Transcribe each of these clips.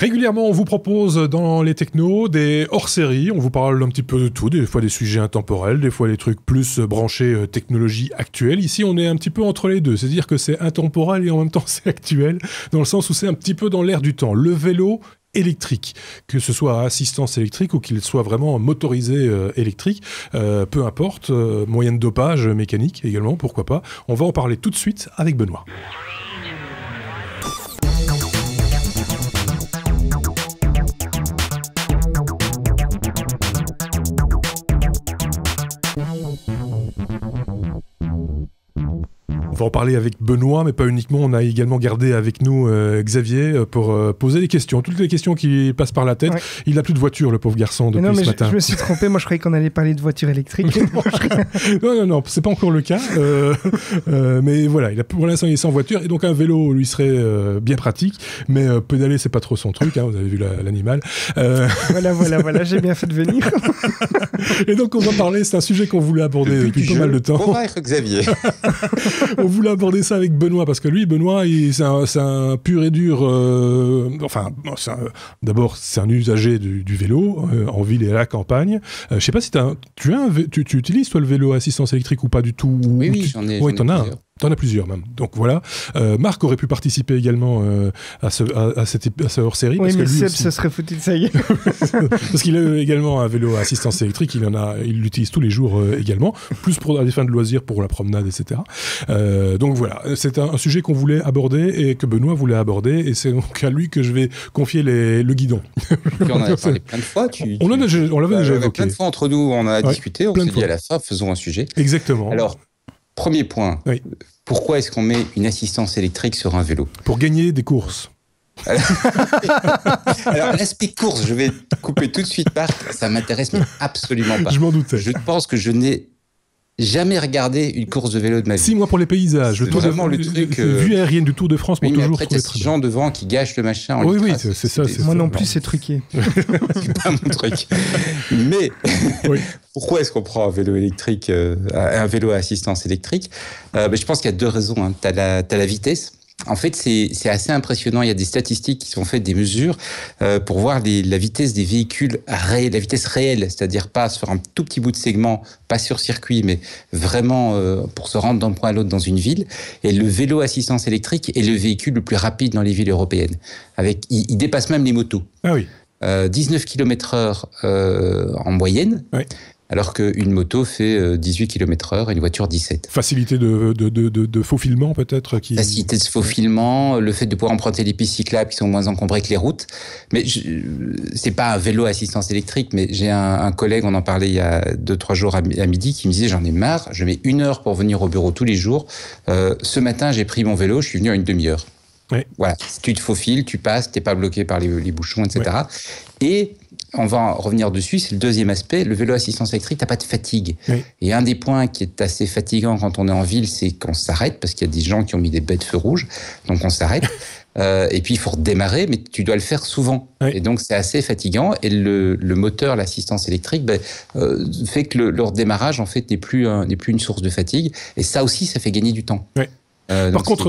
Régulièrement, on vous propose dans les technos des hors-séries. On vous parle un petit peu de tout, des fois des sujets intemporels, des fois des trucs plus branchés euh, technologie actuelle. Ici, on est un petit peu entre les deux, c'est-à-dire que c'est intemporel et en même temps c'est actuel, dans le sens où c'est un petit peu dans l'air du temps. Le vélo électrique, que ce soit à assistance électrique ou qu'il soit vraiment motorisé euh, électrique, euh, peu importe, moyen de dopage mécanique également, pourquoi pas. On va en parler tout de suite avec Benoît. Va en parler avec Benoît, mais pas uniquement. On a également gardé avec nous euh, Xavier euh, pour euh, poser des questions. Toutes les questions qui passent par la tête. Il n'a plus de voiture, le pauvre garçon, depuis non, mais ce matin. Je, me suis trompé. Moi, je croyais qu'on allait parler de voiture électrique. non, non, non, c'est pas encore le cas. mais voilà, il a, pour l'instant, il est sans voiture. Et donc, un vélo lui serait bien pratique. Mais pédaler, c'est pas trop son truc. Hein, vous avez vu l'animal. voilà, voilà, voilà. J'ai bien fait de venir. et donc, on va parler. C'est un sujet qu'on voulait aborder depuis, pas mal de temps. Convaincre Xavier voulait aborder ça avec Benoît parce que lui, Benoît, c'est un, pur et dur. Euh, enfin, d'abord, c'est un usager du, vélo euh, en ville et à la campagne. Euh, je sais pas si as tu, as tu, tu, utilises toi le vélo à assistance électrique ou pas du tout. Oui, oui, j'en ai. Oui, t'en as. T'en as plusieurs même. Donc voilà. Euh, Marc aurait pu participer également euh, à, ce, à, cette, hors-série. Oui, mais Seb, ça serait foutu ça y est. parce qu'il a également un vélo à assistance électrique. Il en a, il l'utilise tous les jours euh, également, plus pour des fins de loisirs, pour la promenade, etc. donc voilà, c'est un, sujet qu'on voulait aborder et que Benoît voulait aborder, et c'est donc à lui que je vais confier les, le guidon. on en a parlé plein de fois. Tu, on, l'avait déjà évoqué. Plein de fois entre nous, on a discuté. On s'est dit à la fin, faisons un sujet. Exactement. Alors, Premier point. Pourquoi est-ce qu'on met une assistance électrique sur un vélo? Pour gagner des courses. Alors, l'aspect course, je vais couper tout de suite par, ça m'intéresse absolument pas. Je m'en doutais. Je pense que je n'ai jamais regardé une course de vélo de ma vie. Si, moi pour les paysages. Le tour vraiment de, le truc. Euh... Vue aérienne du Tour de France, mais toujours après, ces gens devant qui gâchent le machin. oui, oui, c'est ça. Moi non plus, c'est truqué. c'est pas mon truc. Mais pourquoi est-ce qu'on prend un vélo électrique, euh, un vélo à assistance électrique? Euh, ben, Je pense qu'il y a deux raisons. Hein. Tu as, as la vitesse en fait, c'est assez impressionnant. Il y a des statistiques qui sont faites, des mesures euh, pour voir les, la vitesse des véhicules, la vitesse réelle, c'est-à-dire pas sur un tout petit bout de segment, pas sur circuit, mais vraiment euh, pour se rendre d'un point à l'autre dans une ville. Et le vélo assistance électrique est le véhicule le plus rapide dans les villes européennes. Avec, il, il dépasse même les motos. Ah oui. Euh, 19 km/h euh, en moyenne. Oui alors qu'une moto fait 18 km heure et une voiture 17. Facilité de, de, de, de faufilement peut-être qui... Facilité de faufilement, le fait de pouvoir emprunter les pistes cyclables qui sont moins encombrées que les routes. Mais c'est pas un vélo à assistance électrique, mais j'ai un, collègue, on en parlait il y a 2-3 jours à, midi, qui me disait j'en ai marre, je mets une heure pour venir au bureau tous les jours. Euh, ce matin, j'ai pris mon vélo, je suis venu à une demi-heure. Oui. Voilà, tu te faufiles, tu passes, t'es pas bloqué par les, bouchons, etc. Et on va revenir dessus, c'est le deuxième aspect. Le vélo assistance électrique, t'as pas de fatigue. Et un des points qui est assez fatigant quand on est en ville, c'est qu'on s'arrête parce qu'il y a des gens qui ont mis des bêtes feux rouges, donc on s'arrête. Euh, et puis il faut redémarrer, mais tu dois le faire souvent. Et donc c'est assez fatigant. Et le, moteur, l'assistance électrique, ben, euh, fait que le, redémarrage en fait n'est plus n'est plus une source de fatigue. Et ça aussi, ça fait gagner du temps. Euh, Par contre,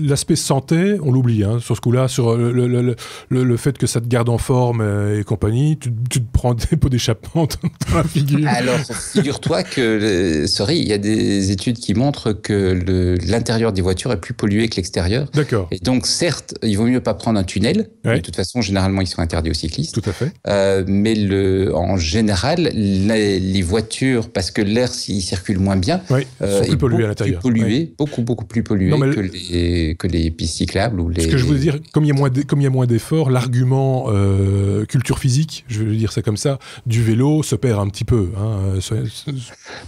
l'aspect santé, on l'oublie hein, sur ce coup-là, sur le, le, le, fait que ça te garde en forme euh, et compagnie, tu, te prends des pots d'échappement dans la figure. Alors, figure-toi que, sorry, il y a des études qui montrent que l'intérieur des voitures est plus pollué que l'extérieur. D'accord. Et donc, certes, il vaut mieux pas prendre un tunnel. De toute façon, généralement, ils sont interdits aux cyclistes. Tout à fait. Euh, mais le, en général, les, voitures, parce que l'air s'il circule moins bien, oui, sont plus pollués à l'intérieur. Plus pollué, beaucoup, beaucoup plus pollué que, les, que les pistes cyclables ou les. Ce que je voulais dire, comme il y a moins, d'efforts, l'argument euh, culture physique, je veux dire ça comme ça, du vélo se perd un petit peu. Hein,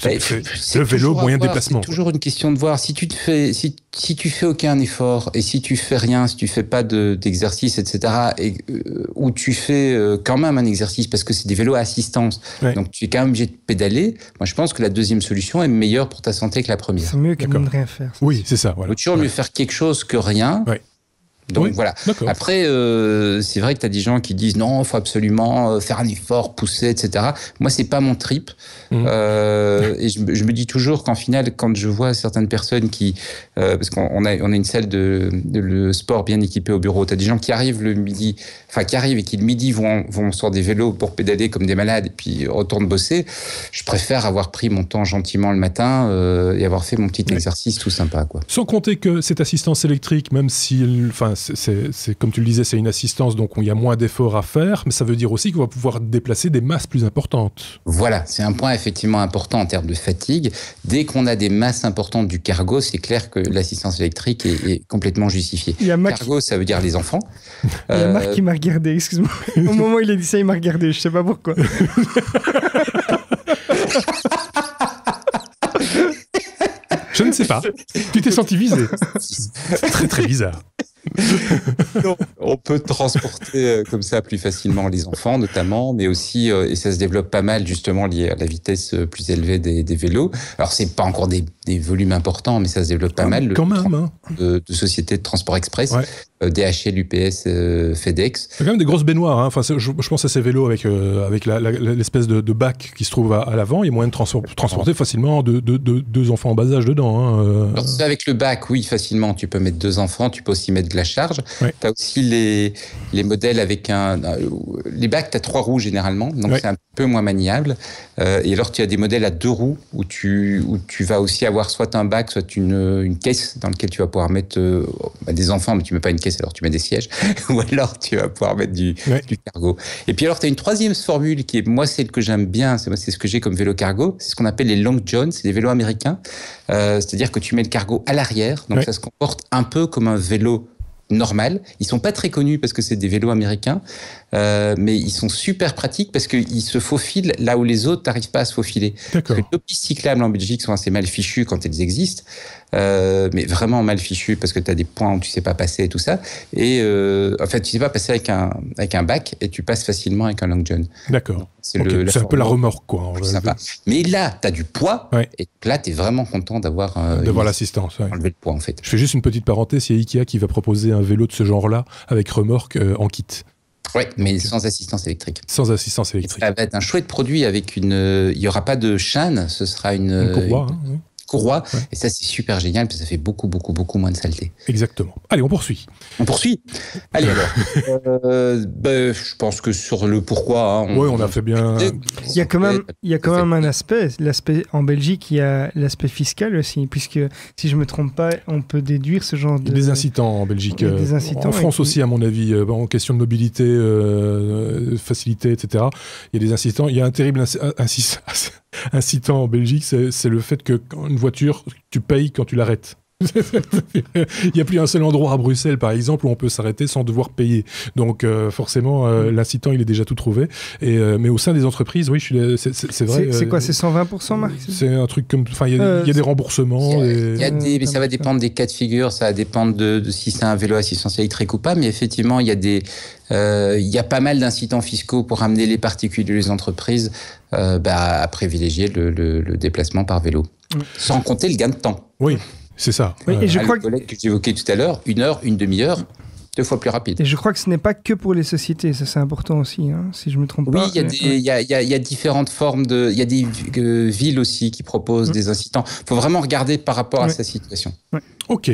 bah, le vélo, moyen de déplacement. C'est toujours une question de voir si tu te fais, si, si tu fais aucun effort et si tu fais rien, si tu fais pas d'exercice, etc. Et euh, ou tu fais euh, quand même un exercice parce que c'est des vélos à assistance, donc tu es quand même obligé de pédaler. Moi, je pense que la deuxième solution est meilleure pour ta santé que la première. C'est mieux que de rien faire. Oui, c'est ça. Voilà. Il vaut toujours mieux faire quelque chose que rien. Donc voilà. Après, euh, c'est vrai que tu as des gens qui disent non, il faut absolument euh, faire un effort, pousser, etc. Moi, c'est pas mon trip. Mhm. Euh, et je, me dis toujours qu'en final, quand je vois certaines personnes qui, euh, parce qu'on a, on a une salle de, de, le sport bien équipée au bureau, tu as des gens qui arrivent le midi, enfin qui arrivent et qui le midi vont, vont sur des vélos pour pédaler comme des malades et puis retournent bosser. Je préfère avoir pris mon temps gentiment le matin et avoir fait mon petit exercice tout sympa. Quoi. Sans compter que cette assistance électrique, même si, enfin, c'est comme tu le disais, c'est une assistance, donc il y a moins d'efforts à faire, mais ça veut dire aussi qu'on va pouvoir déplacer des masses plus importantes. Voilà, c'est un point effectivement important en termes de fatigue. Dès qu'on a des masses importantes du cargo, c'est clair que l'assistance électrique est, complètement justifiée. Il Cargo, ça veut dire les enfants. Il y a Marc qui m'a regardé, excuse-moi. Au moment où il a dit ça, il m'a regardé, je sais pas pourquoi. Je ne sais pas. Tu t'es senti visé. C'est très très bizarre. on peut transporter euh, comme ça plus facilement les enfants, notamment, mais aussi, euh, et ça se développe pas mal justement lié à la vitesse euh, plus élevée des, vélos. Alors, c'est pas encore des, volumes importants, mais ça se développe pas mal. Quand même, hein. de, sociétés de transport express, DHL, UPS, FedEx. C'est quand même des grosses baignoires. Hein. Enfin, je, pense à ces vélos avec, avec l'espèce de, bac qui se trouve à, l'avant. Il y a moyen de transporter facilement deux enfants en bas âge dedans. Hein, avec le bac, oui, facilement. Tu peux mettre deux enfants, tu peux aussi mettre de la charge. Tu as aussi les, les modèles avec un. Les bacs, tu as trois roues généralement, donc c'est un peu moins maniable. Euh, et alors, tu as des modèles à deux roues où tu, où tu vas aussi avoir soit un bac, soit une, une caisse dans laquelle tu vas pouvoir mettre euh, bah, des enfants, mais tu mets pas une caisse, alors tu mets des sièges. Ou alors, tu vas pouvoir mettre du, du cargo. Et puis, alors, tu as une troisième formule qui est, moi, celle que j'aime bien, c'est ce que j'ai comme vélo cargo. C'est ce qu'on appelle les Long John, c'est des vélos américains. Euh, c'est-à-dire que tu mets le cargo à l'arrière, donc ça se comporte un peu comme un vélo normal. Ils sont pas très connus parce que c'est des vélos américains, euh, mais ils sont super pratiques parce qu'ils se faufilent là où les autres n'arrivent pas à se faufiler. Les pistes cyclables en Belgique sont assez mal fichues quand elles existent, euh, mais vraiment mal fichues parce que tu as des points où tu sais pas passer et tout ça. Et euh, en fait, tu sais pas passer avec un, avec un bac et tu passes facilement avec un long john. D'accord. C'est un peu la remorque, quoi. Sympa. Mais là, tu as du poids et là, tu es vraiment content d'avoir d'avoir l'assistance. Enlever le poids, en fait. Je fais juste une petite parenthèse. Il y a Ikea qui va proposer un vélo de ce genre-là avec remorque en kit. Oui, mais sans assistance électrique. Sans assistance électrique. Ça va être un chouette produit avec une. Il n'y aura pas de chaîne, ce sera une. Une courroie. Hein, courroie. Et ça, c'est super génial parce que ça fait beaucoup, beaucoup, beaucoup moins de saleté. Exactement. Allez, on poursuit. On poursuit. Allez alors. euh, ben, je pense que sur le pourquoi. Hein, oui, on a fait bien. Il y a quand même, il y a quand même un aspect. L'aspect en Belgique, il y a l'aspect fiscal aussi, puisque si je me trompe pas, on peut déduire ce genre de. Des incitants en Belgique. Des incitants, en France aussi, à mon avis, euh, en question de mobilité, euh, facilité, etc. Il y a des incitants. Il y a un terrible incitant en Belgique, c'est le fait que une voiture, tu payes quand tu l'arrêtes. il n'y a plus un seul endroit à Bruxelles, par exemple, où on peut s'arrêter sans devoir payer. Donc, euh, forcément, euh, l'incitant, il est déjà tout trouvé. Et, euh, mais au sein des entreprises, oui, c'est vrai. C'est quoi C'est 120%, Marc C'est un truc comme. Enfin, il y, a des remboursements. Il y a, des, mais ça va dépendre des cas de figure, ça va dépendre de, si c'est un vélo assistance électrique ou pas. Mais effectivement, il y a des. il y a pas mal d'incitants fiscaux pour amener les particuliers les entreprises bah, à privilégier le, le déplacement par vélo. Sans compter le gain de temps. Oui. C'est ça. et je crois que, que j'évoquais tout à l'heure, une heure, une demi-heure, deux fois plus rapide. Et je crois que ce n'est pas que pour les sociétés, ça c'est important aussi, hein, si je me trompe pas. Oui, il y, a différentes formes de. Il y a des euh, villes aussi qui proposent mm. des incitants. Il faut vraiment regarder par rapport à sa situation. Ok.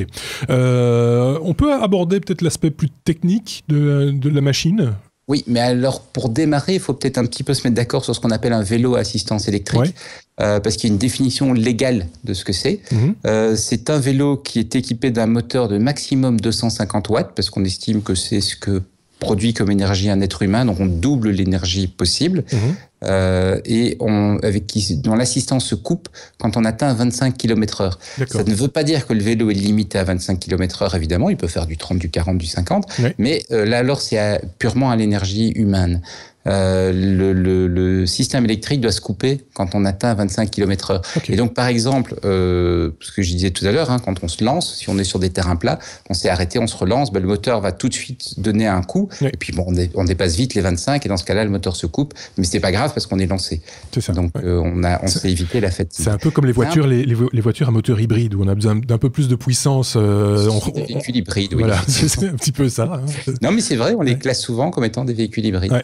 Euh, on peut aborder peut-être l'aspect plus technique de, de la machine? Oui, mais alors pour démarrer, il faut peut-être un petit peu se mettre d'accord sur ce qu'on appelle un vélo à assistance électrique, euh, parce qu'il y a une définition légale de ce que c'est. Mhm. Euh, c'est un vélo qui est équipé d'un moteur de maximum 250 watts, parce qu'on estime que c'est ce que produit comme énergie un être humain, donc on double l'énergie possible, mhm. euh, et on, avec qui, dont l'assistance se coupe quand on atteint 25 km heure. Ça ne veut pas dire que le vélo est limité à 25 km heure, évidemment, il peut faire du 30, du 40, du 50, mais euh, là alors c'est purement à l'énergie humaine. Euh, le, le, le, système électrique doit se couper quand on atteint 25 km/h. Et donc, par exemple, euh, ce que je disais tout à l'heure, hein, quand on se lance, si on est sur des terrains plats, on s'est arrêté, on se relance, ben, le moteur va tout de suite donner un coup. Et puis, bon, on, dépasse vite les 25, et dans ce cas-là, le moteur se coupe. Mais c'est pas grave parce qu'on est lancé. C'est ça. Donc on a, on s'est évité la fatigue. C'est un peu comme les voitures, les, les, voitures à moteur hybride où on a besoin d'un peu plus de puissance. Euh, des véhicules hybrides, oui. Voilà, c'est un petit peu ça. Hein. Non, mais c'est vrai, on les classe souvent comme étant des véhicules hybrides.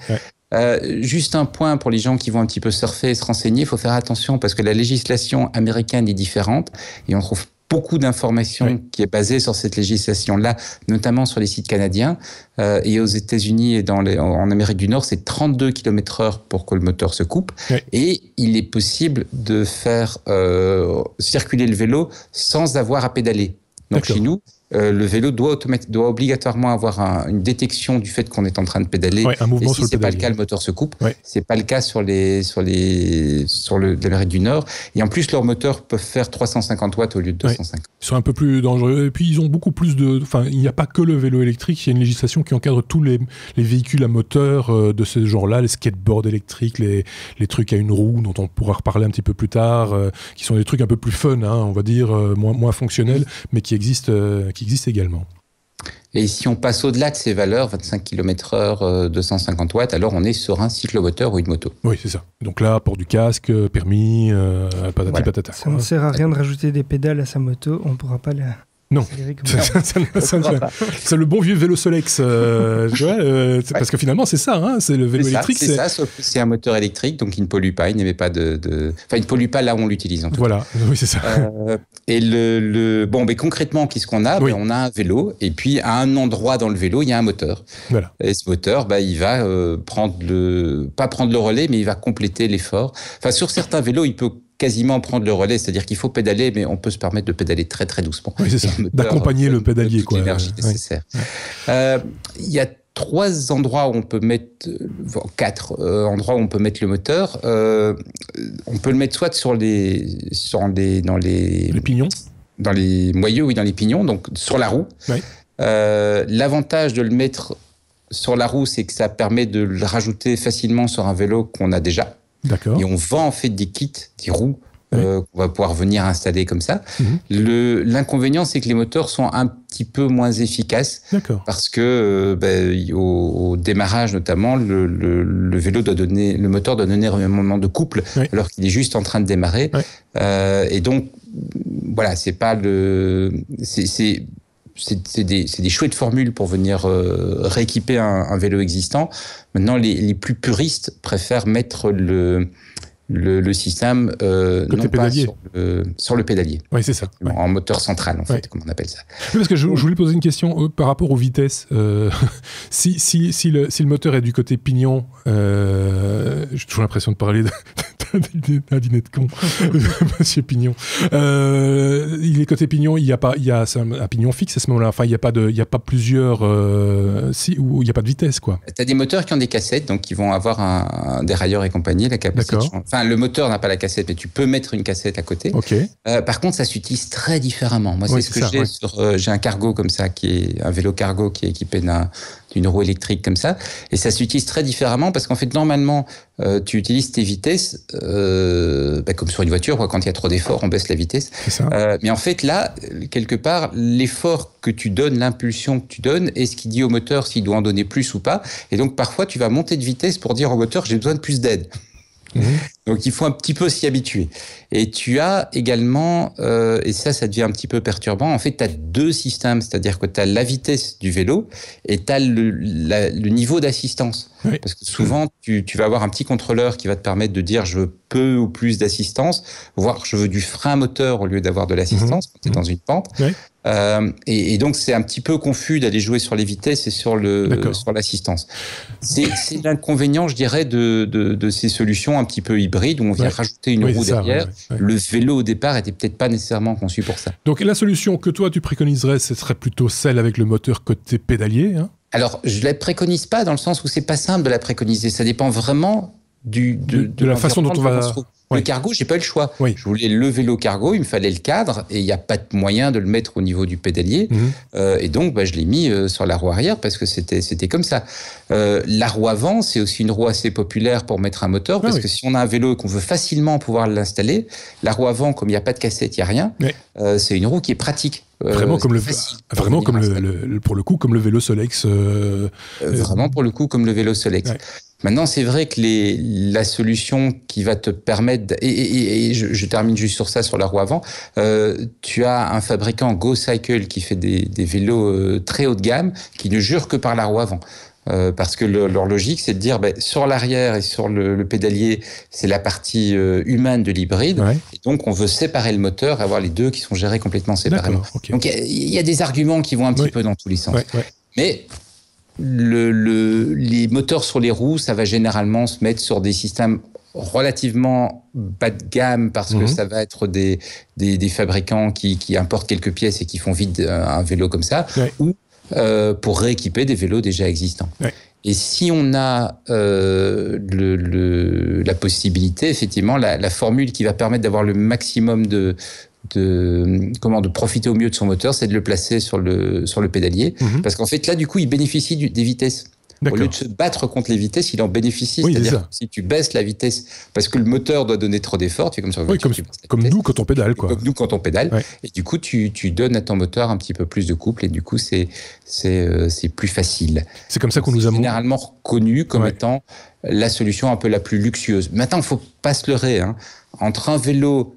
Euh, juste un point pour les gens qui vont un petit peu surfer et se renseigner, il faut faire attention parce que la législation américaine est différente et on trouve beaucoup d'informations qui est basée sur cette législation-là, notamment sur les sites canadiens. Euh, et aux États-Unis et dans les, en Amérique du Nord, c'est 32 km/h pour que le moteur se coupe. Et il est possible de faire euh, circuler le vélo sans avoir à pédaler. Donc chez nous, euh, le vélo doit, doit obligatoirement avoir une détection du fait qu'on est en train de pédaler. un mouvement et si c'est pas le cas, le moteur se coupe. C'est pas le cas sur les sur les sur le l'Amérique du Nord. Et en plus, leurs moteurs peuvent faire 350 watts au lieu de 250. Ils sont un peu plus dangereux. Et puis ils ont beaucoup plus de. Enfin, il n'y a pas que le vélo électrique. Il y a une législation qui encadre tous les, les véhicules à moteur euh, de ce genre-là, les skateboards électriques, les, les trucs à une roue dont on pourra reparler un petit peu plus tard, euh, qui sont des trucs un peu plus fun, hein, on va dire moins moins fonctionnels, mais qui existent existe également. Et si on passe au-delà de ces valeurs, 25 km/h, 250 watts, alors on est sur un cyclomoteur ou une moto. Oui, c'est ça. Donc là, port du casque, permis, euh, patati patata. Ça ne sert à rien de rajouter des pédales à sa moto, on ne pourra pas la, non, c'est le bon vieux vélo Solex. Euh, euh, parce que finalement, c'est ça, hein, c'est le vélo électrique. C'est ça, sauf que c'est un moteur électrique, donc il ne pollue pas, il n'émet pas de, Enfin, il ne pollue pas là où on l'utilise. Voilà, oui, c'est ça. Euh, et le, Bon, mais concrètement, qu'est-ce qu'on a? Ben, On a un vélo, et puis à un endroit dans le vélo, il y a un moteur. Voilà. Et ce moteur, bah, il va prendre le. Pas prendre le relais, mais il va compléter l'effort. Enfin, sur certains vélos, il peut quasiment prendre le relais, c'est-à-dire qu'il faut pédaler, mais on peut se permettre de pédaler très très doucement. Oui. D'accompagner le pédalier, quoi. L'énergie nécessaire. Euh, il y a trois endroits où on peut mettre, quatre euh, endroits où on peut mettre le moteur. Euh, on peut le mettre soit sur les, sur les, dans les, les pignons, dans les moyeux, oui, dans les pignons, donc sur la roue. L'avantage de le mettre sur la roue, c'est que ça permet de le rajouter facilement sur un vélo qu'on a déjà. D'accord. Et on vend en fait des kits, des roues euh, qu'on va pouvoir venir installer comme ça. Mhm. L'inconvénient, c'est que les moteurs sont un petit peu moins efficaces. Parce que euh, ben, au, démarrage notamment, le, le, vélo doit donner, le moteur doit donner un moment de couple alors qu'il est juste en train de démarrer. Euh, et donc, voilà, c'est pas le, c'est c'est des, des, chouettes formules pour venir euh, rééquiper un, un, vélo existant. Maintenant, les, les, plus puristes préfèrent mettre le, le, le système euh, non pas sur, le, sur le pédalier. Oui, c'est ça. En moteur central, en fait, comme on appelle ça. Oui, parce que je, je, voulais poser une question euh, par rapport aux vitesses. Euh, si, si, si, le, si, le, moteur est du côté pignon, j'ai toujours l'impression de parler d'un dîner de con, Monsieur Pignon. Euh, il est côté pignon, il y a pas, il y a un, pignon fixe à ce moment-là. Enfin, il n'y a pas de, il y a pas plusieurs, si, ou il n'y a pas de vitesse, quoi. Tu as des moteurs qui ont des cassettes, donc qui vont avoir un, un dérailleur et compagnie, la capacité. Enfin, le moteur n'a pas la cassette, mais tu peux mettre une cassette à côté. Euh, par contre, ça s'utilise très différemment. Moi, c'est ce que j'ai euh, j'ai un cargo comme ça, qui est un vélo cargo qui est équipé d'une roue électrique comme ça, et ça s'utilise très différemment parce qu'en fait, normalement, euh, tu utilises tes vitesses bah, comme sur une voiture, quand il y a trop d'efforts, on baisse la vitesse. mais en fait, là, quelque part, l'effort que tu donnes, l'impulsion que tu donnes, est ce qui dit au moteur s'il doit en donner plus ou pas? Et donc, parfois, tu vas monter de vitesse pour dire au moteur, j'ai besoin de plus d'aide. Mhm. Donc il faut un petit peu s'y habituer. Et tu as également, euh, et ça, ça devient un petit peu perturbant, en fait, tu as deux systèmes, c'est-à-dire que tu as la vitesse du vélo et tu as le, le, niveau d'assistance. Parce que souvent, tu, tu, vas avoir un petit contrôleur qui va te permettre de dire je veux peu ou plus d'assistance, voire je veux du frein moteur au lieu d'avoir de l'assistance quand tu es dans une pente. Euh, et, et, donc c'est un petit peu confus d'aller jouer sur les vitesses et sur le sur l'assistance. C'est l'inconvénient, je dirais, de, de, de, ces solutions un petit peu hybrides où on vient rajouter une roue derrière. Le vélo au départ était peut-être pas nécessairement conçu pour ça. Donc la solution que toi tu préconiserais, ce serait plutôt celle avec le moteur côté pédalier. Hein? Alors je la préconise pas dans le sens où c'est pas simple de la préconiser. Ça dépend vraiment du, de, de, la façon dont on va. Le cargo, j'ai pas eu le choix. Je voulais le vélo cargo, il me fallait le cadre et il n'y a pas de moyen de le mettre au niveau du pédalier. Mhm. Euh, et donc, bah, je l'ai mis euh, sur la roue arrière parce que c'était c'était comme ça. Euh, la roue avant, c'est aussi une roue assez populaire pour mettre un moteur ah parce que si on a un vélo et qu'on veut facilement pouvoir l'installer, la roue avant, comme il n'y a pas de cassette, il n'y a rien, c'est une roue qui est pratique vraiment comme le, vraiment comme le, pour le coup comme le vélo Solex. vraiment pour le coup comme le vélo Solex. Maintenant, c'est vrai que les, la solution qui va te permettre, et, et, je, je, termine juste sur ça, sur la roue avant, euh, tu as un fabricant Go Cycle qui fait des, des, vélos euh, très haut de gamme, qui ne jure que par la roue avant. Euh, parce que leur logique, c'est de dire, ben, sur l'arrière et sur le, le pédalier, c'est la partie euh, humaine de l'hybride. Et donc, on veut séparer le moteur, avoir les deux qui sont gérés complètement séparément. Donc, il y, a des arguments qui vont un petit peu dans tous les sens. Mais le, les moteurs sur les roues, ça va généralement se mettre sur des systèmes relativement bas de gamme parce que mhm. ça va être des, des, des fabricants qui, qui, importent quelques pièces et qui font vite un, vélo comme ça, ou euh, pour rééquiper des vélos déjà existants. Et si on a euh, le, le, la possibilité, effectivement, la, la, formule qui va permettre d'avoir le maximum de, de comment de profiter au mieux de son moteur, c'est de le placer sur le sur le pédalier, mhm. parce qu'en fait là du coup il bénéficie des vitesses. Au lieu de se battre contre les vitesses, il en bénéficie. C'est-à-dire si tu baisses la vitesse parce que le moteur doit donner trop d'efforts, tu fais comme ça. Oui, comme, comme nous quand on pédale, quoi. Comme nous quand on pédale. Et du coup, tu, tu, donnes à ton moteur un petit peu plus de couple et du coup, c'est c'est euh, plus facile. C'est comme ça qu'on nous a généralement reconnu comme étant la solution un peu la plus luxueuse. Maintenant, il faut pas se leurrer. Hein. Entre un vélo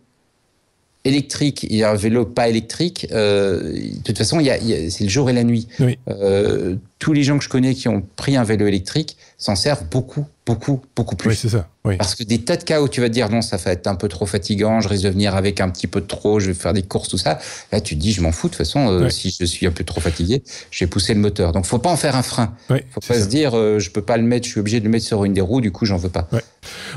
électrique et un vélo pas électrique, euh, de toute façon, y a, c'est le jour et la nuit. Euh, tous les gens que je connais qui ont pris un vélo électrique s'en servent beaucoup, beaucoup, beaucoup plus. Oui, c'est ça. Parce que des tas de cas où tu vas te dire non, ça va être un peu trop fatigant, je risque de venir avec un petit peu de trop, je vais faire des courses, tout ça. Là, tu te dis, je m'en fous, de toute façon, euh, si je suis un peu trop fatigué, je vais pousser le moteur. Donc, faut pas en faire un frein. faut pas se dire, euh, je peux pas le mettre, je suis obligé de le mettre sur une des roues, du coup, j'en veux pas.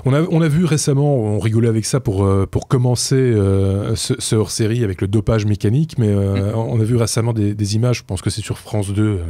On, a, on a vu récemment, on rigolait avec ça pour, euh, pour commencer ce, ce hors-série avec le dopage mécanique, mais mm. on a vu récemment des, des images, je pense que c'est sur France 2,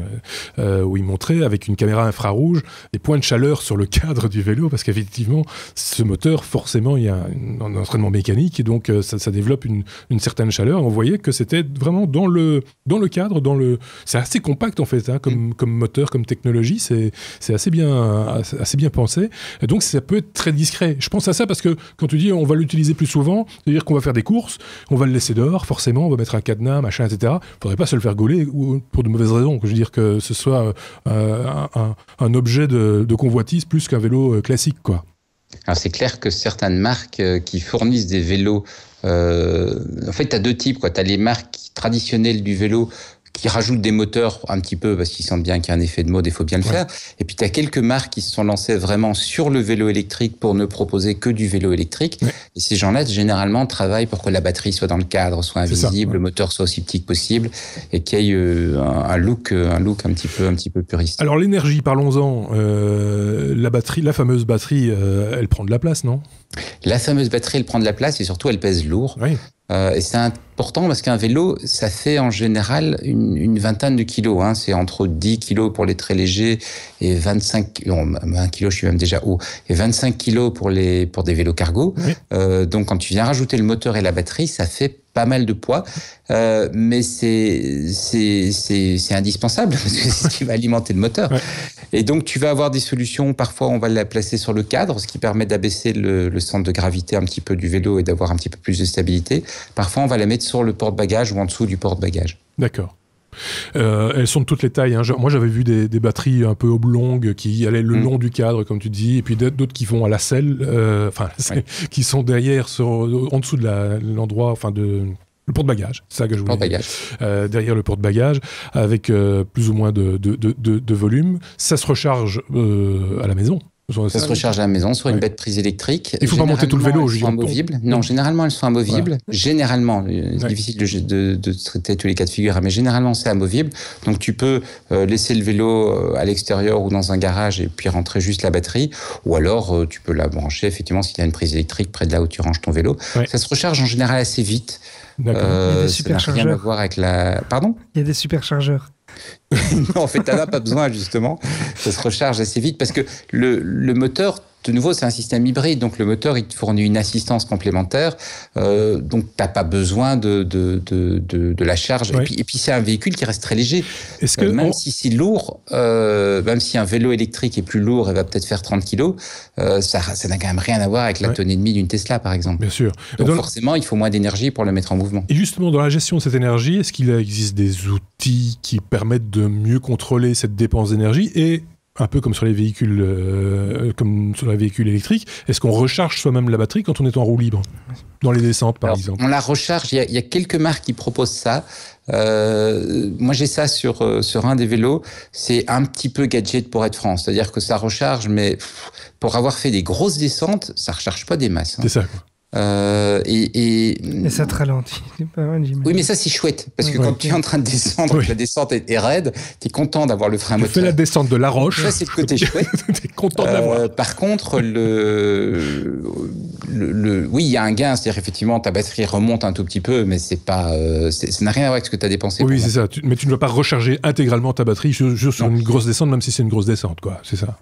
où ils montraient avec une caméra infrarouge des points de chaleur sur le cadre du vélo, parce qu'effectivement, ce moteur, forcément, il y a un, entraînement mécanique, et donc euh, ça, développe une, certaine chaleur. On voyait que c'était vraiment dans le, dans le cadre, dans le... c'est assez compact en fait, hein, comme, mm. comme moteur, comme technologie, c'est assez bien, assez bien pensé. Et donc ça peut être très discret. Je pense à ça parce que quand tu dis on va l'utiliser plus souvent, c'est-à-dire qu'on va faire des courses, on va le laisser dehors, forcément, on va mettre un cadenas, machin, etc. Il faudrait pas se le faire gauler pour de mauvaises raisons. Je veux dire que ce soit euh, un, objet de, de convoitise plus qu'un vélo euh, classique, quoi. Alors c'est clair que certaines marques euh, qui fournissent des vélos, euh, en fait, tu deux types. Tu as les marques traditionnelles du vélo qui rajoutent des moteurs un petit peu parce qu'ils sentent bien qu'il y a un effet de mode et il faut bien le faire. Et puis tu as quelques marques qui se sont lancées vraiment sur le vélo électrique pour ne proposer que du vélo électrique. Et ces gens-là, généralement, travaillent pour que la batterie soit dans le cadre, soit invisible, le moteur soit aussi petit que possible et qu'il y ait euh, un, look, euh, un look un petit peu, un petit peu puriste. Alors l'énergie, parlons-en. Euh, la batterie, la fameuse batterie, elle prend de la place, non? La fameuse batterie, elle prend de la place et surtout, elle pèse lourd. Oui. Euh, et c'est important parce qu'un vélo, ça fait en général une, une vingtaine de kilos. Hein. C'est entre 10 kilos pour les très légers et 25, non, 20 kilos, je suis même déjà haut, et 25 kilos pour les pour des vélos cargo. Euh, donc quand tu viens rajouter le moteur et la batterie, ça fait pas mal de poids, euh, mais c'est c'est indispensable parce que c'est ce qui va alimenter le moteur. Et donc tu vas avoir des solutions. Parfois, on va la placer sur le cadre, ce qui permet d'abaisser le, le, centre de gravité un petit peu du vélo et d'avoir un petit peu plus de stabilité. Parfois, on va la mettre sur le porte-bagages ou en dessous du porte-bagages. D'accord. Euh, elles sont de toutes les tailles. Hein. Moi, j'avais vu des, des, batteries un peu oblongues qui allaient le mm. long du cadre, comme tu dis, et puis d'autres qui vont à la selle, euh, enfin, qui sont derrière, sur, en dessous de l'endroit, enfin, de le porte-bagages, c'est ça que je voulais dire. Euh, derrière le porte-bagages, avec euh, plus ou moins de, de, de, de, volume. Ça se recharge euh, à la maison. Ça se recharge à la maison sur une bête prise électrique. Il faut pas monter tout le vélo, elles sont amovibles. Non, généralement elles sont amovibles. Généralement, c'est difficile de, de, traiter tous les cas de figure, mais généralement c'est amovible. Donc tu peux euh, laisser le vélo euh, à l'extérieur ou dans un garage et puis rentrer juste la batterie, ou alors euh, tu peux la brancher effectivement s'il y a une prise électrique près de là où tu ranges ton vélo. Ça se recharge en général assez vite. D'accord. Euh, Il y a des superchargeurs. rien à voir avec la. Pardon? Il y a des superchargeurs. non, en fait, tu n'en as pas besoin, justement. Ça se recharge assez vite parce que le, le moteur de nouveau, c'est un système hybride, donc le moteur, il te fournit une assistance complémentaire, euh, donc tu n'as pas besoin de, de, de, de la charge. Et puis, et puis c'est un véhicule qui reste très léger. Est-ce que euh, même si c'est lourd, euh, même si un vélo électrique est plus lourd et va peut-être faire 30 kg, ça ça n'a quand même rien à voir avec la tonne et demie d'une Tesla, par exemple. Bien sûr. Donc forcément, il faut moins d'énergie pour le mettre en mouvement. Et justement, dans la gestion de cette énergie, est-ce qu'il existe des outils qui permettent de mieux contrôler cette dépense d'énergie et un peu comme sur les véhicules, euh, comme sur les véhicules électriques, est-ce qu'on recharge soi-même la batterie quand on est en roue libre? Dans les descentes, par exemple On la recharge. Il y, a, quelques marques qui proposent ça. Euh, moi, j'ai ça sur euh, sur un des vélos. C'est un petit peu gadget pour être franc. C'est-à-dire que ça recharge, mais pour avoir fait des grosses descentes, ça recharge pas des masses. Hein. C'est ça. Quoi. Euh, et, et, ça te ralentit. oui, mais ça c'est chouette parce que quand tu es en train de descendre, la descente est, raide, tu es content d'avoir le frein tu moteur. Tu fais la descente de la roche. Ça c'est le côté chouette. tu es content de l'avoir. Euh, par contre, le, le, oui, il y a un gain, c'est-à-dire effectivement ta batterie remonte un tout petit peu, mais c'est pas, euh, ça n'a rien à voir avec ce que tu as dépensé. Oui, c'est ça. mais tu ne vas pas recharger intégralement ta batterie juste sur une grosse descente, même si c'est une grosse descente, quoi. C'est ça.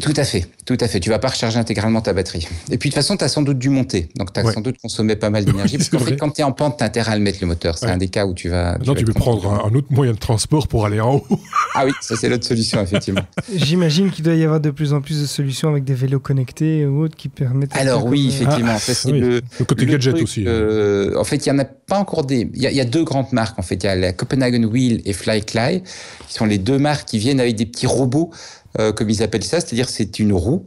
Tout à fait, tout à fait. Tu vas pas recharger intégralement ta batterie. Et puis de toute façon, tu as sans doute dû monter. Donc tu as sans doute consommé pas mal d'énergie. parce qu'en fait, quand tu es en pente, tu as intérêt à le mettre le moteur. C'est un des cas où tu vas. non, tu veux prendre un, autre moyen de transport pour aller en haut. ah oui, ça c'est l'autre solution, effectivement. J'imagine qu'il doit y avoir de plus en plus de solutions avec des vélos connectés ou autres qui permettent. Alors oui, effectivement. Ah, c'est le, côté gadget aussi. Hein. Euh, en fait, il y en a pas encore des. Il y, a deux grandes marques. En fait, il y a la Copenhagen Wheel et FlyCly, qui sont les deux marques qui viennent avec des petits robots euh, comme ils appellent ça, c'est-à-dire c'est une roue.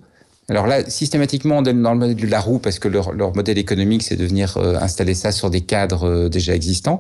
Alors là, systématiquement, on donne dans le modèle de la roue parce que leur, modèle économique, c'est de venir euh, installer ça sur des cadres euh, déjà existants.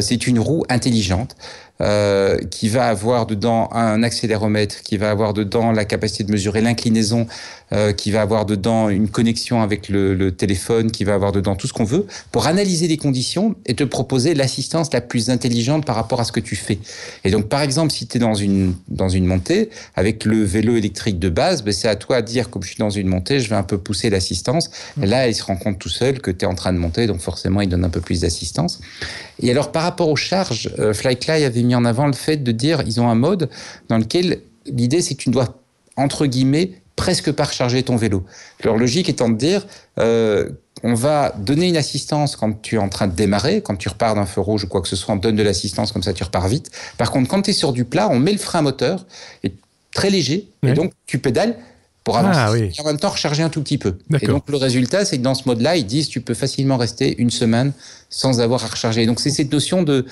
c'est une roue intelligente euh, qui va avoir dedans un accéléromètre, qui va avoir dedans la capacité de mesurer l'inclinaison, euh, qui va avoir dedans une connexion avec le, le, téléphone, qui va avoir dedans tout ce qu'on veut, pour analyser les conditions et te proposer l'assistance la plus intelligente par rapport à ce que tu fais. Et donc, par exemple, si tu es dans une, dans une montée, avec le vélo électrique de base, ben, c'est à toi de dire, comme je suis dans une montée, je vais un peu pousser l'assistance. Et là, il se rend compte tout seul que tu es en train de monter, donc forcément, il donne un peu plus d'assistance. Et alors, par rapport aux charges, euh, Flycly avait mis en avant le fait de dire ils ont un mode dans lequel l'idée c'est que tu dois entre guillemets presque pas recharger ton vélo. Leur logique étant de dire euh, on va donner une assistance quand tu es en train de démarrer, quand tu repars d'un feu rouge ou quoi que ce soit, on te donne de l'assistance comme ça tu repars vite. Par contre, quand tu es sur du plat, on met le frein moteur, et très léger, et donc tu pédales pour avancer ah et en même temps recharger un tout petit peu. Et donc le résultat, c'est que dans ce mode-là, ils disent tu peux facilement rester une semaine sans avoir à recharger. Donc c'est cette notion de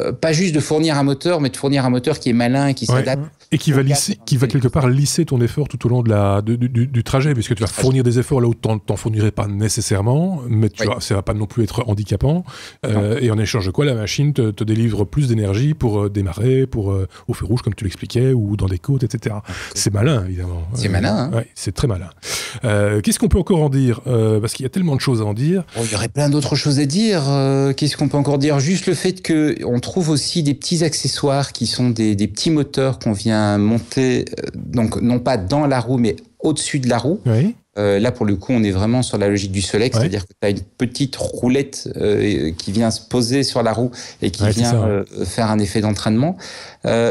euh, pas juste de fournir un moteur, mais de fournir un moteur qui est malin et qui s'adapte. Et qui va, lisser, qui va quelque part lisser ton effort tout au long de la, du, trajet, puisque tu vas fournir des efforts là où tu n'en fournirais pas nécessairement, mais tu ça va pas non plus être handicapant. Euh, et en échange de quoi, la machine te, te délivre plus d'énergie pour euh, démarrer, pour au feu rouge, comme tu l'expliquais, ou dans des côtes, etc. C'est malin, évidemment. C'est malin. Hein c'est très malin. Qu'est-ce qu'on peut encore en dire? Parce qu'il y a tellement de choses à en dire. Oh, il y aurait plein d'autres choses à dire. Euh, qu'est-ce qu'on peut encore dire? Juste le fait que on trouve aussi des petits accessoires qui sont des, petits moteurs qu'on vient monter, euh, donc non pas dans la roue, mais au-dessus de la roue. Euh, là, pour le coup, on est vraiment sur la logique du Solex, c'est-à-dire que tu as une petite roulette qui vient se poser sur la roue et qui vient faire un effet d'entraînement.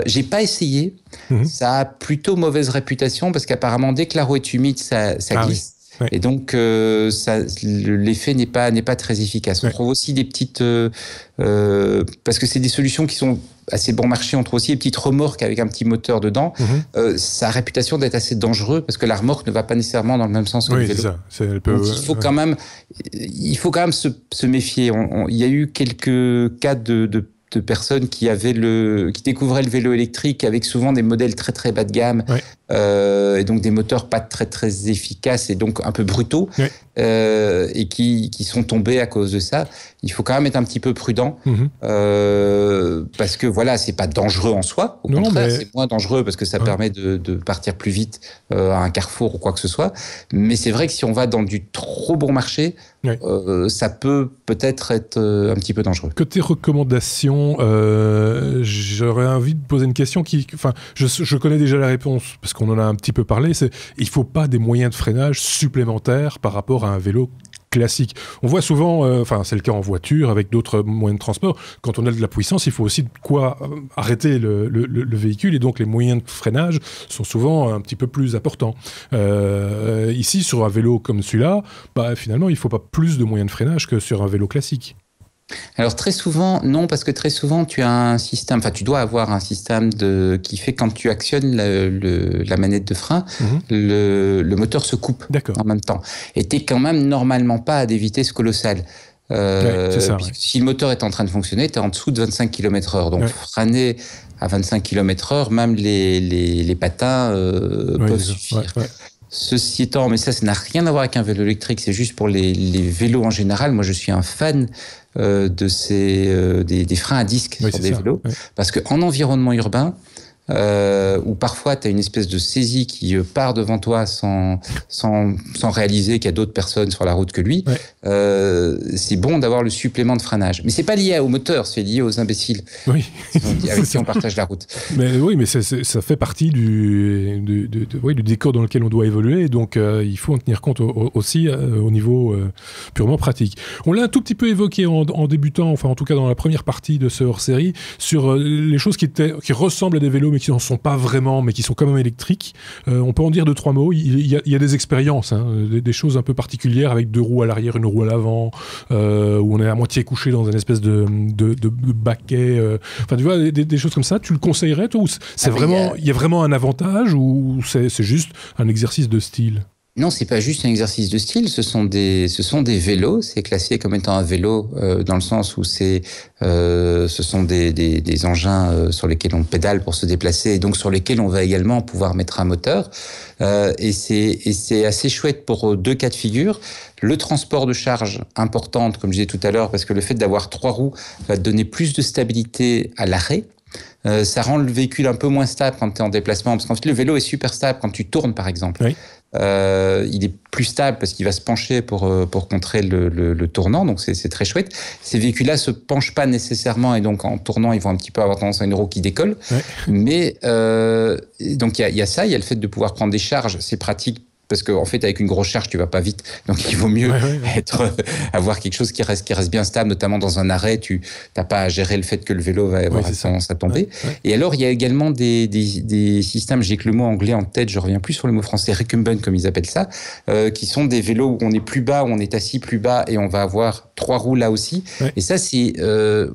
J'ai pas essayé. Mhm. Ça a plutôt mauvaise réputation parce qu'apparemment, dès que la roue est humide, ça, ça ah glisse. Et donc, euh, l'effet n'est pas n'est pas très efficace. On trouve aussi des petites euh, euh, parce que c'est des solutions qui sont assez bon marché. On trouve aussi des petites remorques avec un petit moteur dedans. Mhm. euh, ça a réputation d'être assez dangereux parce que la remorque ne va pas nécessairement dans le même sens que oui, le vélo. Ça. Donc, il faut quand même il faut quand même se, se méfier. il y a eu quelques cas de, de de personnes qui avaient le, qui découvraient le vélo électrique avec souvent des modèles très très bas de gamme euh, et donc des moteurs pas très très efficaces et donc un peu brutaux euh, et qui, qui sont tombés à cause de ça. Il faut quand même être un petit peu prudent mhm. euh, parce que voilà, c'est pas dangereux en soi. Au contraire, c'est moins dangereux parce que ça permet de, de, partir plus vite à un carrefour ou quoi que ce soit. Mais c'est vrai que si on va dans du trop bon marché, euh, ça peut peut-être être euh, un petit peu dangereux. Côté recommandations, euh, j'aurais envie de poser une question qui, enfin, je, je connais déjà la réponse parce qu'on en a un petit peu parlé. C'est il faut pas des moyens de freinage supplémentaires par rapport à un vélo classique. On voit souvent, euh, enfin c'est le cas en voiture, avec d'autres moyens de transport, quand on a de la puissance, il faut aussi de quoi euh, arrêter le, véhicule, et donc les moyens de freinage sont souvent un petit peu plus importants. Euh, ici, sur un vélo comme celui-là, bah, finalement, il ne faut pas plus de moyens de freinage que sur un vélo classique. Alors très souvent, non, parce que très souvent, tu as un système, enfin tu dois avoir un système de, qui fait quand tu actionnes la manette de frein, mhm. le, moteur se coupe en même temps. Et tu quand même normalement pas à des vitesses colossales. Euh, si le moteur est en train de fonctionner, tu es en dessous de 25 km heure. Donc freiner à 25 km heure, même les, les, patins euh, peuvent suffire. Ceci étant, mais ça, ça n'a rien à voir avec un vélo électrique, c'est juste pour les, les, vélos en général. Moi, je suis un fan euh, de ces, euh, des, des, freins à disque sur des vélos. Parce qu'en environnement urbain, euh, où parfois tu as une espèce de saisie qui euh, part devant toi sans, sans, sans réaliser qu'il y a d'autres personnes sur la route que lui, euh, c'est bon d'avoir le supplément de freinage. Mais c'est pas lié au moteur, c'est lié aux imbéciles oui. avec qui on partage la route. Mais oui, mais ça fait partie du, du, du, du, décor dans lequel on doit évoluer, donc euh, il faut en tenir compte aussi au niveau purement pratique. On l'a un tout petit peu évoqué en, en, débutant, enfin en tout cas dans la première partie de ce hors-série, sur les choses qui, étaient, qui ressemblent à des vélos qui n'en sont pas vraiment, mais qui sont quand même électriques. Euh, on peut en dire deux, trois mots. Il y a, des expériences, hein, des, choses un peu particulières avec deux roues à l'arrière, une roue à l'avant, euh, où on est à moitié couché dans une espèce de, de, baquet. Euh. Enfin, tu vois, des, choses comme ça. Tu le conseillerais, toi, c'est ah, vraiment, il y a vraiment un avantage, ou c'est juste un exercice de style? Non, c'est pas juste un exercice de style. Ce sont des, vélos. C'est classé comme étant un vélo euh, dans le sens où c'est, euh, ce sont des, engins euh, sur lesquels on pédale pour se déplacer et donc sur lesquels on va également pouvoir mettre un moteur. Et c'est, assez chouette pour deux cas de figure. Le transport de charge importante, comme je disais tout à l'heure, parce que le fait d'avoir trois roues va donner plus de stabilité à l'arrêt. Ça rend le véhicule un peu moins stable quand tu es en déplacement, parce qu'en fait, le vélo est super stable quand tu tournes, par exemple. Oui. Euh, il est plus stable parce qu'il va se pencher pour, euh, pour contrer le, le, le tournant, donc c'est très chouette. Ces véhicules-là se penchent pas nécessairement et donc en tournant, ils vont un petit peu avoir tendance à une roue qui décolle. Ouais. Mais euh, donc il y a, y a ça, il y a le fait de pouvoir prendre des charges, c'est pratique parce qu'en en fait avec une grosse charge tu vas pas vite. Donc il vaut mieux être euh, avoir quelque chose qui reste qui reste bien stable notamment dans un arrêt. Tu n'as pas à gérer le fait que le vélo va avoir tendance à tomber. et alors il y a également des, des, des systèmes j'ai que le mot anglais en tête je reviens plus sur le mot français recumbent comme ils appellent ça euh, qui sont des vélos où on est plus bas où on est assis plus bas et on va avoir trois roues là aussi. Et ça c'est euh,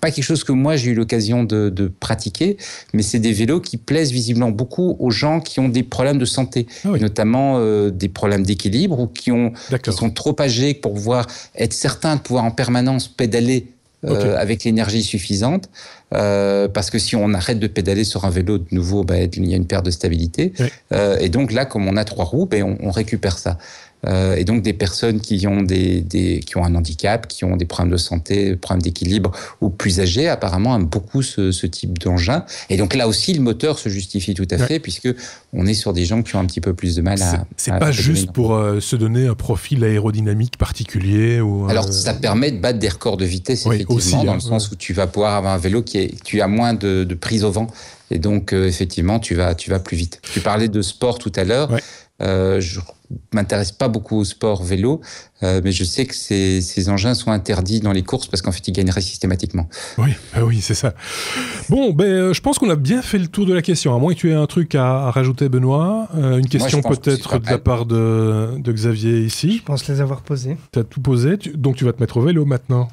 pas quelque chose que moi j'ai eu l'occasion de, de, pratiquer mais c'est des vélos qui plaisent visiblement beaucoup aux gens qui ont des problèmes de santé ah notamment euh, des problèmes d'équilibre ou qui, ont, qui sont trop âgés pour pouvoir être certains de pouvoir en permanence pédaler euh, avec l'énergie suffisante. Euh, parce que si on arrête de pédaler sur un vélo, de nouveau, bah, il y a une perte de stabilité. et donc là, comme on a trois roues, ben, on, on récupère ça. Euh, et donc des personnes qui ont, des, des, qui ont un handicap, qui ont des problèmes de santé, des problèmes d'équilibre ou plus âgés, apparemment aiment beaucoup ce, ce type d'engin. Et donc là aussi, le moteur se justifie tout à fait, puisque on est sur des gens qui ont un petit peu plus de mal à. C'est pas juste pour euh, se donner un profil aérodynamique particulier ou. Euh, Alors ça permet de battre des records de vitesse effectivement, dans le hein, sens où tu vas pouvoir avoir un vélo qui est, tu as moins de, de prise au vent. Et donc, effectivement, tu vas, tu vas plus vite. Tu parlais de sport tout à l'heure. Euh, je m'intéresse pas beaucoup au sport vélo, euh, mais je sais que ces, ces, engins sont interdits dans les courses parce qu'en fait, ils gagneraient systématiquement. Oui, bah oui, c'est ça. Bon, ben, euh, je pense qu'on a bien fait le tour de la question. À moins que tu aies un truc à, rajouter, Benoît. Euh, une question peut-être de la part de, de, Xavier ici. Je pense les avoir posées. Tu as tout posé, donc tu vas te mettre au vélo maintenant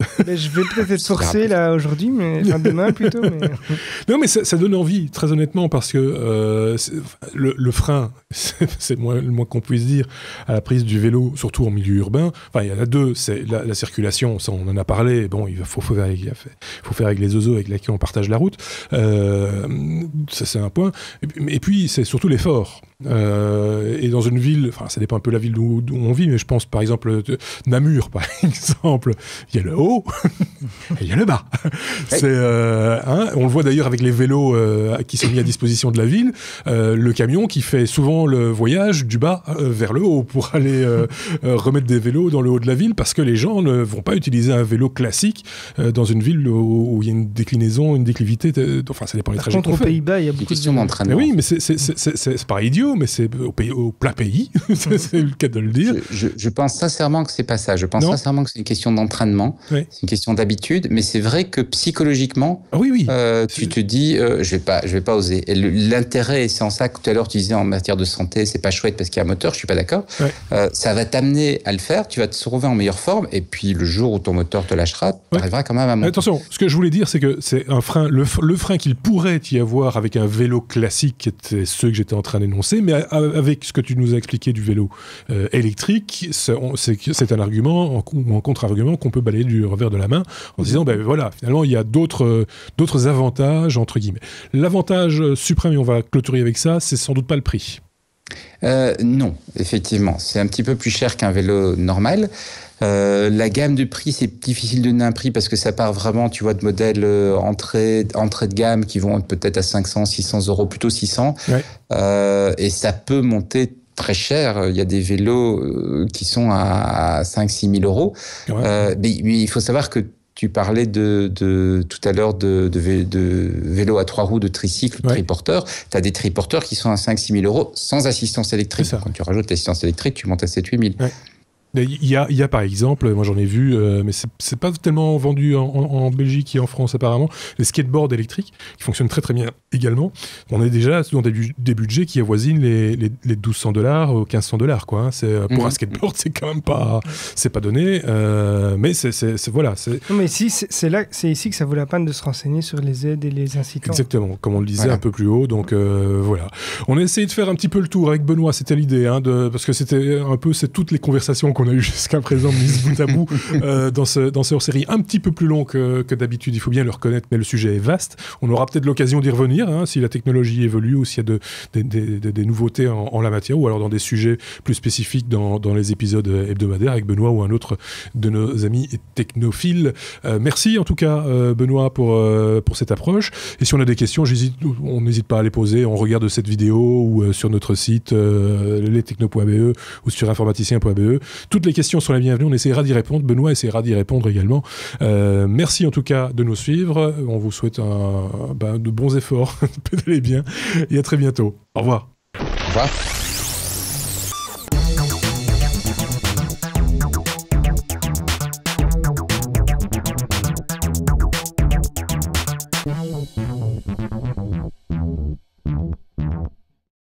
je vais peut-être être forcé là aujourd'hui, mais demain plutôt. Mais... non, mais ça, donne envie, très honnêtement, parce que euh, le, frein, c'est le moins, qu'on puisse dire à la prise du vélo, surtout en milieu urbain. Enfin, il y en a deux. C'est la, circulation, ça on en a parlé. Bon, il faut, faut, faire, avec, faut faire avec les oiseaux avec lesquels on partage la route. Euh, ça c'est un point. Et puis c'est surtout l'effort. Euh, et dans une ville, enfin ça dépend un peu de la ville où, on vit, mais je pense par exemple Namur, par exemple, il y a le haut et il y a le bas. C'est, euh, hein, on le voit d'ailleurs avec les vélos euh, qui sont mis à disposition de la ville, le camion qui fait souvent le voyage du bas vers le haut pour aller remettre des vélos dans le haut de la ville parce que les gens ne vont pas utiliser un vélo classique dans une ville où, il y a une déclinaison, une déclivité. enfin, ça dépend des trajets. Contre, aux Pays-Bas, il y a beaucoup de d'entraînement. Oui, mais c'est, c'est, c'est, pas idiot mais c'est au, au, plat pays, c'est le cas de le dire. Je, pense sincèrement que c'est pas ça. Je pense sincèrement que c'est une question d'entraînement, c'est une question d'habitude, mais c'est vrai que psychologiquement, ah oui, oui. Euh, tu te dis, euh, je vais pas, je vais pas oser. L'intérêt, c'est en ça que tout à l'heure tu disais en matière de santé, c'est pas chouette parce qu'il y a un moteur. Je suis pas d'accord. Euh, ça va t'amener à le faire. Tu vas te retrouver en meilleure forme, et puis le jour où ton moteur te lâchera, tu arriveras quand même à monter. Attention, ce que je voulais dire, c'est que c'est un frein, le, le frein qu'il pourrait y avoir avec un vélo classique, qui était ceux que j'étais en train d'énoncer, mais avec ce que tu nous as expliqué du vélo euh, électrique, c'est un argument ou un contre-argument qu'on peut balayer du revers de la main en disant, ben voilà, finalement, il y a d'autres avantages, entre guillemets. L'avantage suprême, et on va clôturer avec ça, c'est sans doute pas le prix. Euh, non, effectivement, c'est un petit peu plus cher qu'un vélo normal. Euh, la gamme de prix, c'est difficile de donner un prix parce que ça part vraiment, tu vois, de modèles euh, entrée, entrée de gamme qui vont peut-être à 500, 600 euros, plutôt 600. Euh, et ça peut monter très cher. Il y a des vélos euh, qui sont à, 5 6 000 euros. Euh, mais, il faut savoir que tu parlais de, de tout à l'heure de, de, de, vélo à trois roues, de tricycle, de triporteur. Tu as des triporteurs qui sont à 5 6 000 euros sans assistance électrique. Quand tu rajoutes l'assistance électrique, tu montes à 7 8 000. Il y, a, il y a par exemple, moi j'en ai vu, euh, mais c'est pas tellement vendu en, en, Belgique et en France apparemment, les skateboards électriques qui fonctionnent très très bien également. On est déjà dans des, des budgets qui avoisinent les, les, les 1200 dollars ou 1500 dollars quoi. Hein. C'est pour un mhm. skateboard c'est quand même pas c'est pas donné, euh, mais c'est voilà. Non, mais si c'est là c'est ici que ça vaut la peine de se renseigner sur les aides et les incitants. Exactement, comme on le disait un peu plus haut. Donc euh, voilà, on a essayé de faire un petit peu le tour avec Benoît, c'était l'idée, hein, parce que c'était un peu c'est toutes les conversations qu'on a eu jusqu'à présent mises bout à bout euh, dans ce, dans ce hors-série un petit peu plus long que, que d'habitude, il faut bien le reconnaître, mais le sujet est vaste. On aura peut-être l'occasion d'y revenir hein, si la technologie évolue ou s'il y a de, des, des, nouveautés en, la matière ou alors dans des sujets plus spécifiques dans, dans, les épisodes hebdomadaires avec Benoît ou un autre de nos amis technophiles. Euh, merci en tout cas, euh, Benoît, pour, pour cette approche. Et si on a des questions, on n'hésite pas à les poser. On regarde cette vidéo ou sur notre site lestechno.be ou sur informaticien.be. Toutes les questions sont les bienvenues. On essaiera d'y répondre. Benoît essaiera d'y répondre également. Euh, merci en tout cas de nous suivre. On vous souhaite ben, de bons efforts. Pédalez bien et à très bientôt. Au revoir. Au revoir.